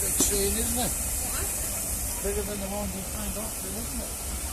big train, isn't it? What? Bigger than the one we found off isn't it?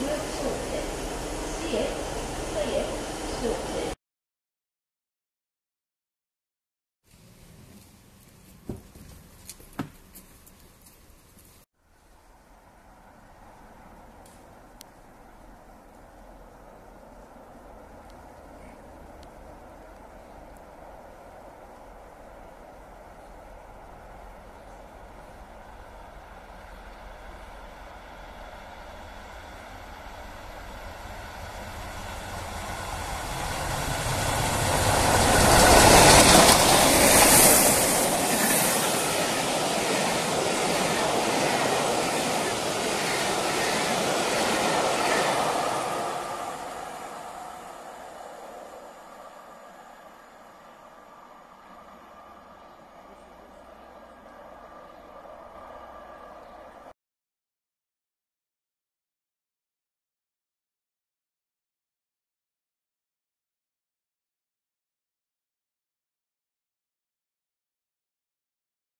You have it. See it, play it, sorted.